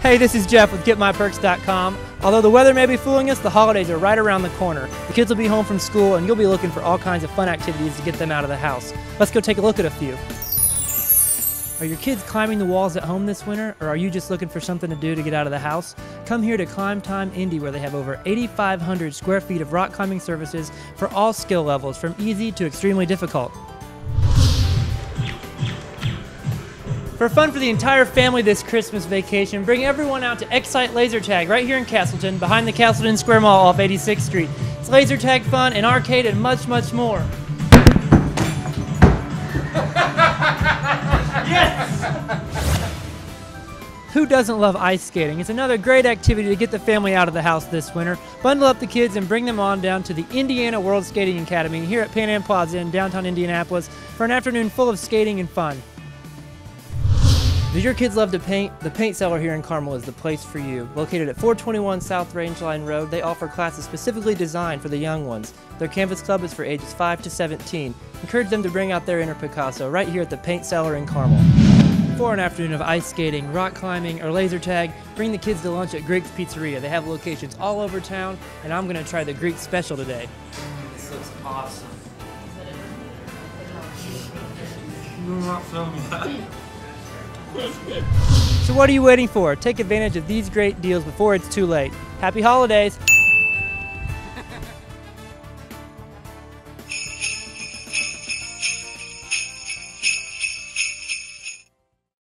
Hey, this is Jeff with GetMyPerks.com. Although the weather may be fooling us, the holidays are right around the corner. The kids will be home from school and you'll be looking for all kinds of fun activities to get them out of the house. Let's go take a look at a few. Are your kids climbing the walls at home this winter, or are you just looking for something to do to get out of the house? Come here to Climb Time Indy, where they have over 8,500 square feet of rock climbing services for all skill levels, from easy to extremely difficult. For fun for the entire family this Christmas vacation, bring everyone out to X-site Laser Tag right here in Castleton, behind the Castleton Square Mall off 86th Street. It's laser tag fun, an arcade, and much, much more. yes! Who doesn't love ice skating? It's another great activity to get the family out of the house this winter. Bundle up the kids and bring them on down to the Indiana World Skating Academy here at Pan Am Plaza in downtown Indianapolis for an afternoon full of skating and fun. Do your kids love to paint? The Paint Cellar here in Carmel is the place for you. Located at 421 South Rangeline Road, they offer classes specifically designed for the young ones. Their Canvas Club is for ages 5 to 17. Encourage them to bring out their inner Picasso right here at the Paint Cellar in Carmel. For an afternoon of ice skating, rock climbing, or laser tag, bring the kids to lunch at Greek's Pizzeria. They have locations all over town, and I'm going to try the Greek special today. This looks awesome. You're not filming that. So what are you waiting for? Take advantage of these great deals before it's too late. Happy holidays!